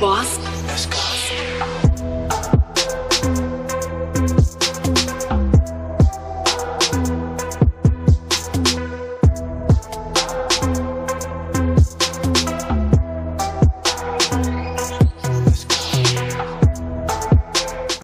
Boss. Let's go.